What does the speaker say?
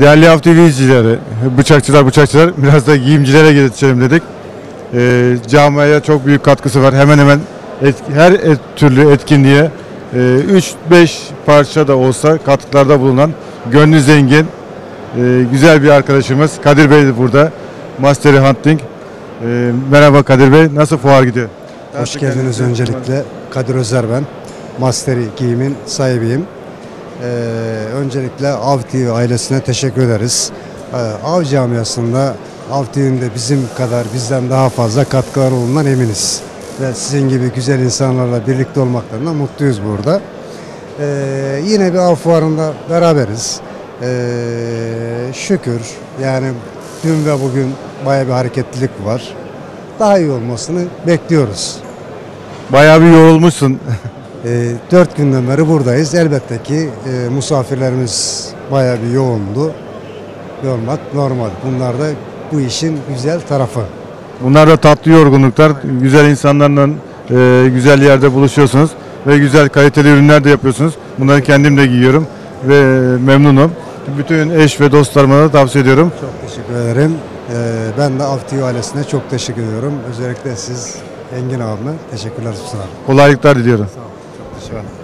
Değerli TV izleyicileri, bıçakçılar bıçakçılar biraz da giyimcilere geçelim dedik. Ee, camiaya çok büyük katkısı var. Hemen hemen et- her et- türlü etkinliğe 3-5 parça da olsa katkılarda bulunan gönlü zengin, e, güzel bir arkadaşımız Kadir Bey de burada. Mastery Hunting. Ee, merhaba Kadir Bey, nasıl fuar gidiyor? Hoş geldiniz öncelikle. Kadir Özer ben. Masteri giyimin sahibiyim. Ee, öncelikle Av TV ailesine teşekkür ederiz. Ee, Av camiasında Av TV'nin bizim kadar bizden daha fazla katkıları olduğundan eminiz. Ve sizin gibi güzel insanlarla birlikte olmaktan da mutluyuz burada. Ee, yine bir av fuarında beraberiz. Ee, şükür yani dün ve bugün baya bir hareketlilik var. Daha iyi olmasını bekliyoruz. Bayağı bir yorulmuşsun. E, dört günden beri buradayız. Elbette ki e, misafirlerimiz bayağı bir yoğundu. Yormak normal. Bunlar da bu işin güzel tarafı. Bunlar da tatlı yorgunluklar. Güzel insanlarla e, güzel yerde buluşuyorsunuz ve güzel kaliteli ürünler de yapıyorsunuz. Bunları kendim de giyiyorum ve memnunum. Bütün eş ve dostlarıma da tavsiye ediyorum. Çok teşekkür ederim. E, ben de Avtiyo ailesine çok teşekkür ediyorum. Özellikle siz Engin abime teşekkürler sunarım. Kolaylıklar diliyorum. Çok teşekkür ederim.